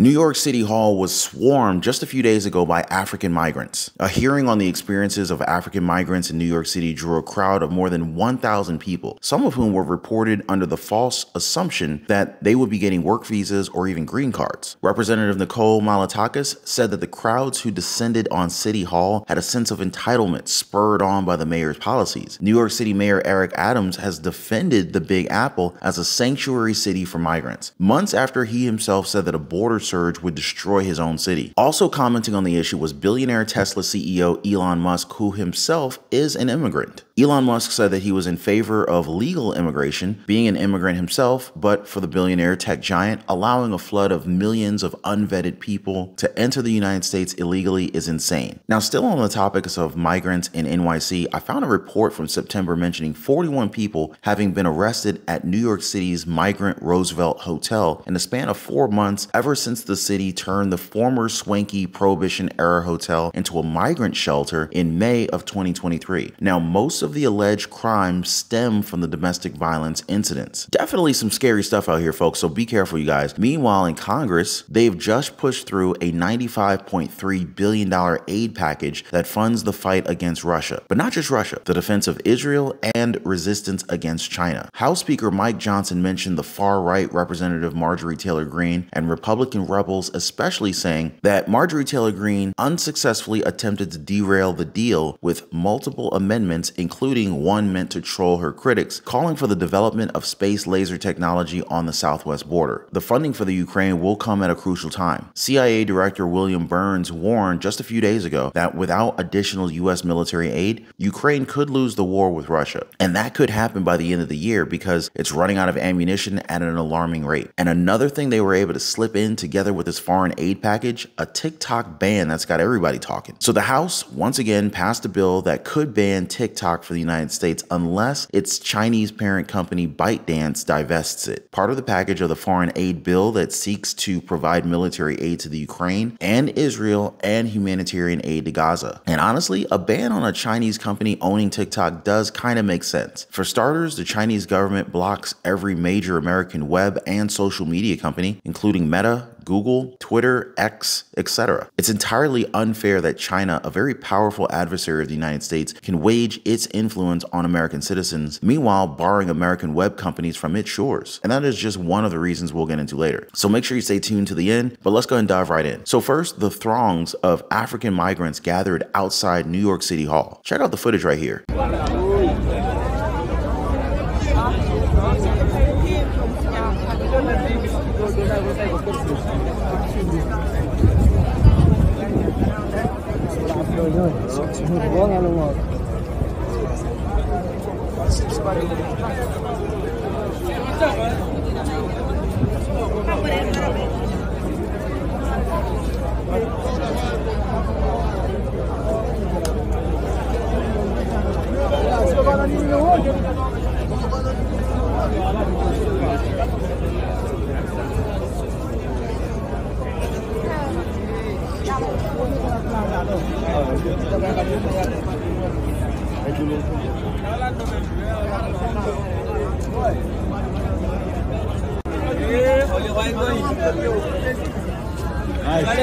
New York City Hall was swarmed just a few days ago by African migrants. A hearing on the experiences of African migrants in New York City drew a crowd of more than 1,000 people, some of whom were reported under the false assumption that they would be getting work visas or even green cards. Representative Nicole Malliotakis said that the crowds who descended on City Hall had a sense of entitlement spurred on by the mayor's policies. New York City Mayor Eric Adams has defended the Big Apple as a sanctuary city for migrants, months after he himself said that a border surge would destroy his own city. Also commenting on the issue was billionaire Tesla CEO Elon Musk, who himself is an immigrant. Elon Musk said that he was in favor of legal immigration, being an immigrant himself, but for the billionaire tech giant, allowing a flood of millions of unvetted people to enter the United States illegally is insane. Now, still on the topics of migrants in NYC, I found a report from September mentioning 41 people having been arrested at New York City's Migrant Roosevelt Hotel in the span of four months ever since since the city turned the former swanky Prohibition era hotel into a migrant shelter in May of 2023. Now, most of the alleged crimes stem from the domestic violence incidents. Definitely some scary stuff out here, folks, so be careful, you guys. Meanwhile, in Congress, they've just pushed through a $95.3 billion aid package that funds the fight against Russia. But not just Russia, the defense of Israel and resistance against China. House Speaker Mike Johnson mentioned the far right Representative Marjorie Taylor Greene and Republican rebels, especially saying that Marjorie Taylor Greene unsuccessfully attempted to derail the deal with multiple amendments, including one meant to troll her critics, calling for the development of space laser technology on the southwest border. The funding for the Ukraine will come at a crucial time. CIA Director William Burns warned just a few days ago that without additional U.S. military aid, Ukraine could lose the war with Russia. And that could happen by the end of the year because it's running out of ammunition at an alarming rate. And another thing they were able to slip in to together with this foreign aid package, a TikTok ban that's got everybody talking. So the House once again passed a bill that could ban TikTok for the United States unless its Chinese parent company ByteDance divests it. Part of the package of the foreign aid bill that seeks to provide military aid to the Ukraine and Israel and humanitarian aid to Gaza. And honestly, a ban on a Chinese company owning TikTok does kind of make sense. For starters, the Chinese government blocks every major American web and social media company, including Meta, Google, Twitter, X, etc. It's entirely unfair that China, a very powerful adversary of the United States, can wage its influence on American citizens, meanwhile barring American web companies from its shores. And that is just one of the reasons we'll get into later. So make sure you stay tuned to the end, but let's go and dive right in. So first, the throngs of African migrants gathered outside New York City Hall. Check out the footage right here. Nice.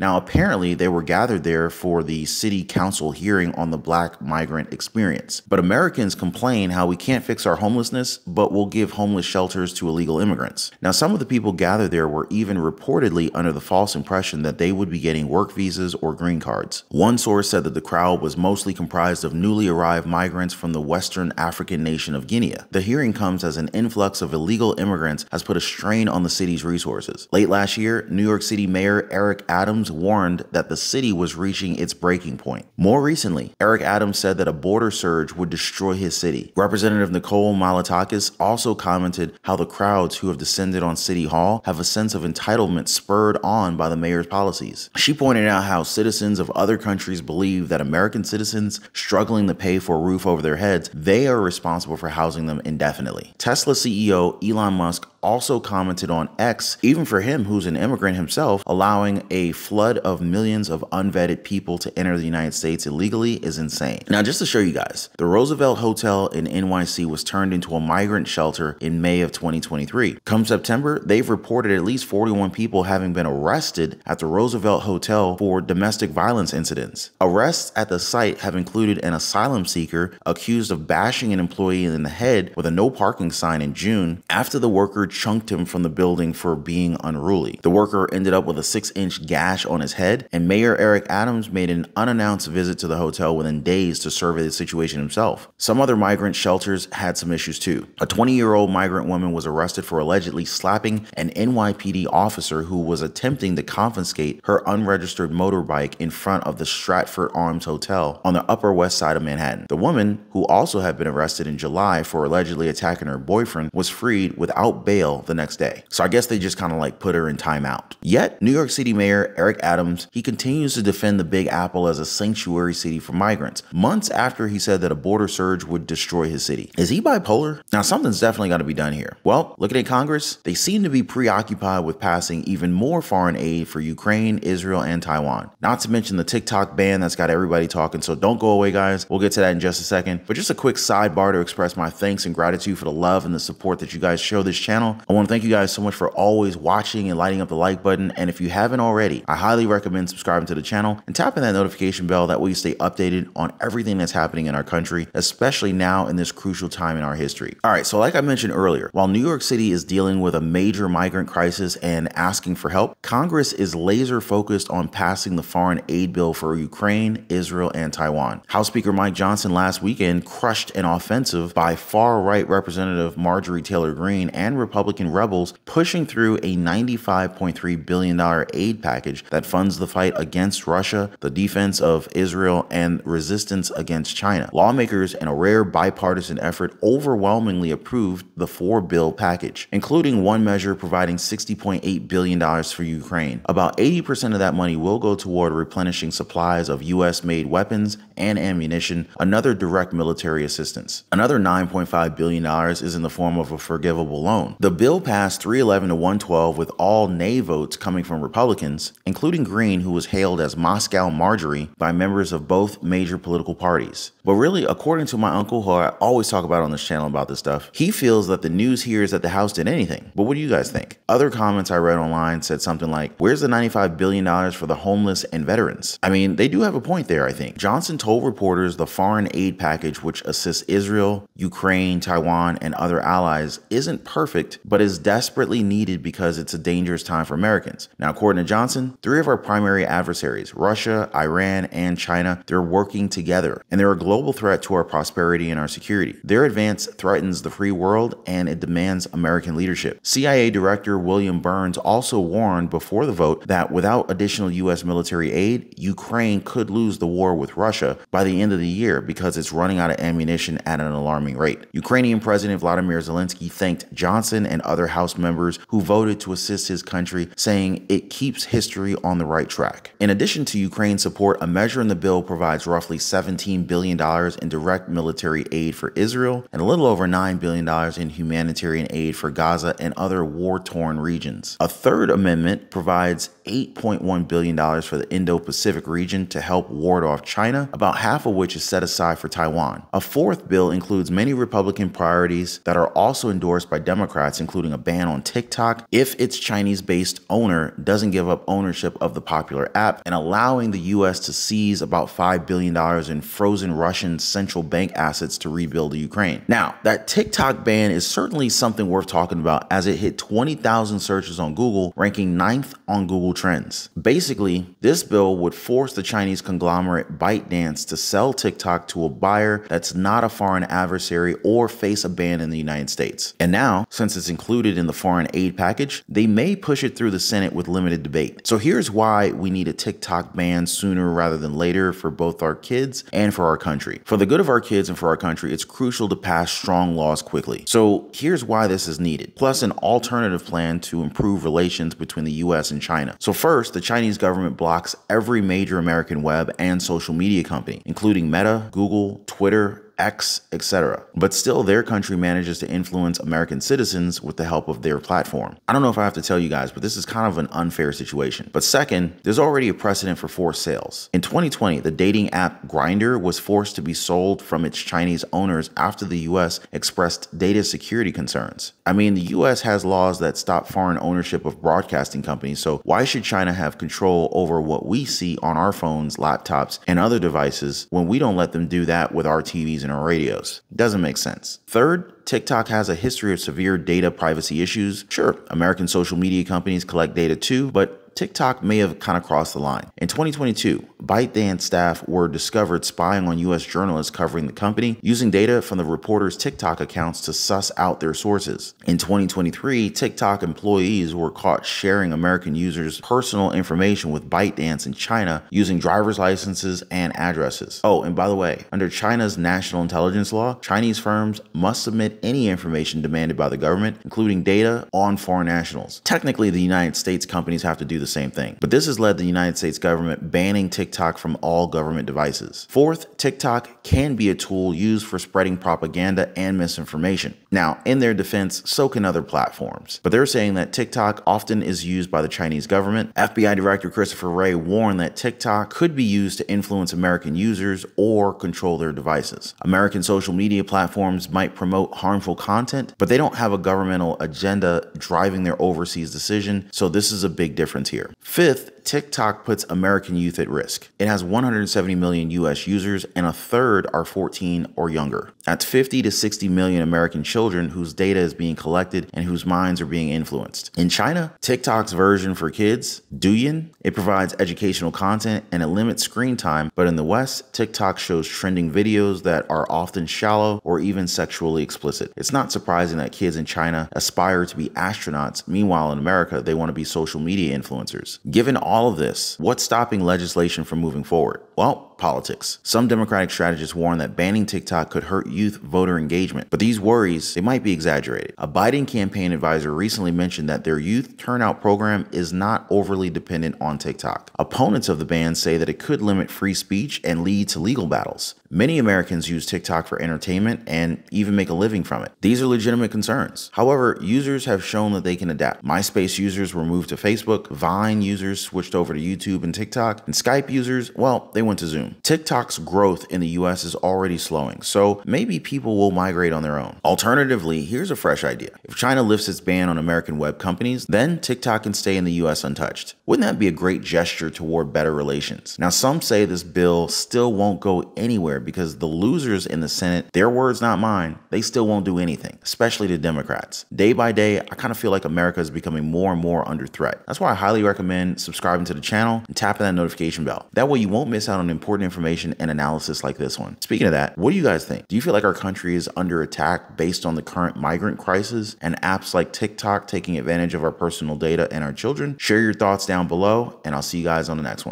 Now, apparently, they were gathered there for the city council hearing on the black migrant experience. But Americans complain how we can't fix our homelessness, but we'll give homeless shelters to illegal immigrants. Now, some of the people gathered there were even reportedly under the false impression that they would be getting work visas or green cards. One source said that the crowd was mostly comprised of newly arrived migrants from the Western African nation of Guinea. The hearing comes as an influx of illegal immigrants has put a strain on the city's resources. Late last year, New York City Mayor Eric Adams warned that the city was reaching its breaking point. More recently, Eric Adams said that a border surge would destroy his city. Representative Nicole Malliotakis also commented how the crowds who have descended on City Hall have a sense of entitlement spurred on by the mayor's policies. She pointed out how citizens of other countries believe that American citizens struggling to pay for a roof over their heads, they are responsible for housing them indefinitely. Tesla CEO Elon Musk also commented on X, even for him who's an immigrant himself, allowing a flood of millions of unvetted people to enter the United States illegally is insane. Now, just to show you guys, the Roosevelt Hotel in NYC was turned into a migrant shelter in May of 2023. Come September, they've reported at least 41 people having been arrested at the Roosevelt Hotel for domestic violence incidents. Arrests at the site have included an asylum seeker accused of bashing an employee in the head with a no parking sign in June after the worker chunked him from the building for being unruly. The worker ended up with a six inch gash on his head, and Mayor Eric Adams made an unannounced visit to the hotel within days to survey the situation himself. Some other migrant shelters had some issues too. A 20 year old migrant woman was arrested for allegedly slapping an NYPD officer who was attempting to confiscate her unregistered motorbike in front of the Stratford Arms Hotel on the Upper West Side of Manhattan. The woman, who also had been arrested in July for allegedly attacking her boyfriend, was freed without bail the next day. So I guess they just kind of like put her in timeout. Yet, New York City Mayor Eric Adams, he continues to defend the Big Apple as a sanctuary city for migrants, months after he said that a border surge would destroy his city. Is he bipolar? Now, something's definitely got to be done here. Well, looking at Congress, they seem to be preoccupied with passing even more foreign aid for Ukraine, Israel, and Taiwan. Not to mention the TikTok ban that's got everybody talking, so don't go away, guys. We'll get to that in just a second. But just a quick sidebar to express my thanks and gratitude for the love and the support that you guys show this channel. I want to thank you guys so much for always watching and lighting up the like button. And if you haven't already, I highly recommend subscribing to the channel and tapping that notification bell. That way you stay updated on everything that's happening in our country, especially now in this crucial time in our history. All right, so like I mentioned earlier, while New York City is dealing with a major migrant crisis and asking for help, Congress is laser focused on passing the foreign aid bill for Ukraine, Israel, and Taiwan. House Speaker Mike Johnson last weekend crushed an offensive by far right Representative Marjorie Taylor Greene and Republican rebels pushing through a $95.3 billion aid package that funds the fight against Russia, the defense of Israel, and resistance against China. Lawmakers, in a rare bipartisan effort, overwhelmingly approved the four bill package, including one measure providing $60.8 billion for Ukraine. About 80% of that money will go toward replenishing supplies of U.S. made weapons and ammunition, another direct military assistance. Another $9.5 billion is in the form of a forgivable loan. The bill passed 311 to 112 with all nay votes coming from Republicans, including Greene, who was hailed as Moscow Marjorie by members of both major political parties. But really, according to my uncle, who I always talk about on this channel about this stuff, he feels that the news here is that the House did anything. But what do you guys think? Other comments I read online said something like, Where's the $95 billion for the homeless and veterans? I mean, they do have a point there, I think. Johnson told reporters the foreign aid package, which assists Israel, Ukraine, Taiwan, and other allies, isn't perfect, but is desperately needed because it's a dangerous time for Americans. Now, according to Johnson, three of our primary adversaries, Russia, Iran, and China, they're working together, and they're a global threat to our prosperity and our security. Their advance threatens the free world and it demands American leadership. CIA Director William Burns also warned before the vote that without additional U.S. military aid, Ukraine could lose the war with Russia by the end of the year because it's running out of ammunition at an alarming rate. Ukrainian President Vladimir Zelensky thanked Johnson and other House members who voted to assist his country, saying it keeps history on the right track. In addition to Ukraine support, a measure in the bill provides roughly $17 billion in direct military aid for Israel and a little over $9 billion in humanitarian aid for Gaza and other war torn regions. A third amendment provides $8.1 billion for the Indo Pacific region to help ward off China, about half of which is set aside for Taiwan. A fourth bill includes many Republican priorities that are also endorsed by Democrats, including a ban on TikTok if its Chinese based owner doesn't give up ownership of the popular app, and allowing the U.S. to seize about $5 billion in frozen Russian central bank assets to rebuild the Ukraine. Now, that TikTok ban is certainly something worth talking about as it hit 20,000 searches on Google, ranking ninth on Google Trends. Basically, this bill would force the Chinese conglomerate ByteDance to sell TikTok to a buyer that's not a foreign adversary or face a ban in the United States. And now, since it's included in the foreign aid package, they may push it through the Senate with limited debate. So here's why we need a TikTok ban sooner rather than later for both our kids and for our country. For the good of our kids and for our country, it's crucial to pass strong laws quickly. So here's why this is needed, plus an alternative plan to improve relations between the US and China. So first, the Chinese government blocks every major American web and social media company, including Meta, Google, Twitter, X, etc. But still, their country manages to influence American citizens with the help of their platform. I don't know if I have to tell you guys, but this is kind of an unfair situation. But second, there's already a precedent for forced sales. In 2020, the dating app Grindr was forced to be sold from its Chinese owners after the US expressed data security concerns. I mean, the US has laws that stop foreign ownership of broadcasting companies, so why should China have control over what we see on our phones, laptops, and other devices when we don't let them do that with our TVs our radios? Doesn't make sense. Third, TikTok has a history of severe data privacy issues. Sure, American social media companies collect data too, but TikTok may have kind of crossed the line. In 2022, ByteDance staff were discovered spying on US journalists covering the company, using data from the reporters' TikTok accounts to suss out their sources. In 2023, TikTok employees were caught sharing American users' personal information with ByteDance in China using driver's licenses and addresses. Oh, and by the way, under China's national intelligence law, Chinese firms must submit any information demanded by the government, including data on foreign nationals. Technically, the United States companies have to do the same thing. But this has led the United States government banning TikTok from all government devices. Fourth, TikTok can be a tool used for spreading propaganda and misinformation. Now, in their defense, so can other platforms. But they're saying that TikTok often is used by the Chinese government. FBI Director Christopher Wray warned that TikTok could be used to influence American users or control their devices. American social media platforms might promote harmful content, but they don't have a governmental agenda driving their overseas decision, so this is a big difference here. Fifth, TikTok puts American youth at risk. It has 170 million US users, and a third are 14 or younger. That's 50 to 60 million American children whose data is being collected and whose minds are being influenced. In China, TikTok's version for kids, Douyin, it provides educational content and it limits screen time, but in the West, TikTok shows trending videos that are often shallow or even sexually explicit. It's not surprising that kids in China aspire to be astronauts, meanwhile in America, they want to be social media influencers. Given all all of this, what's stopping legislation from moving forward? Well, politics. Some Democratic strategists warn that banning TikTok could hurt youth voter engagement, but these worries, they might be exaggerated. A Biden campaign advisor recently mentioned that their youth turnout program is not overly dependent on TikTok. Opponents of the ban say that it could limit free speech and lead to legal battles. Many Americans use TikTok for entertainment and even make a living from it. These are legitimate concerns. However, users have shown that they can adapt. MySpace users were moved to Facebook, Vine users switched over to YouTube and TikTok, and Skype users, well, they went to Zoom. TikTok's growth in the US is already slowing, so maybe people will migrate on their own. Alternatively, here's a fresh idea. If China lifts its ban on American web companies, then TikTok can stay in the US untouched. Wouldn't that be a great gesture toward better relations? Now, some say this bill still won't go anywhere because the losers in the Senate, their words not mine, they still won't do anything, especially the Democrats. Day by day, I kind of feel like America is becoming more and more under threat. That's why I highly recommend subscribing to the channel and tapping that notification bell. That way you won't miss out on important information and analysis like this one. Speaking of that, what do you guys think? Do you feel like our country is under attack based on the current migrant crisis and apps like TikTok taking advantage of our personal data and our children? Share your thoughts down below, and I'll see you guys on the next one.